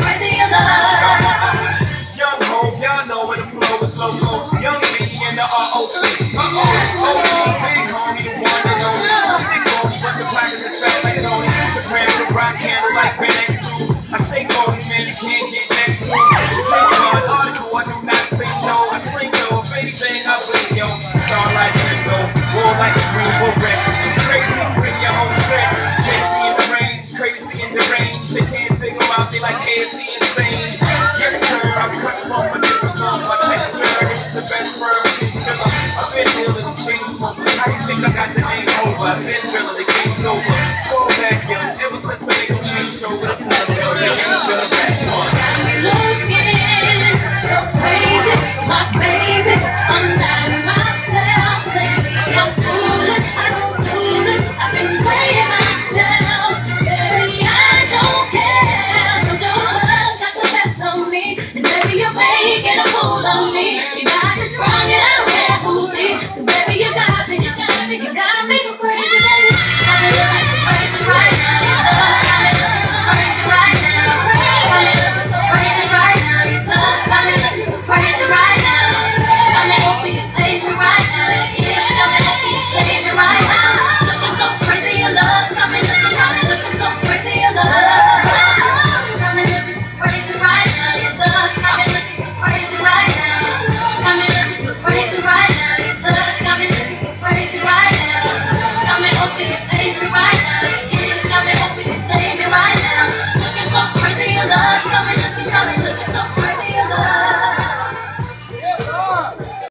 crazy in love. Young y'all know the flow is. Young the ROC. Uh-oh, big homie, the one. Stick on the fat like. Soprano, the candle like Ben X2. I say Cody, man, can't get they can't figure out. They like, is he insane? Yes, sir, I cut from a different gum. My texture is the best verb in killer. I've been dealing with chain smokers. How you think I got the name over? I've been drilling, the game's over. Fall back, young. Ever since I made them change over, the game's back on. Looking so crazy, my baby, I'm not. Yeah.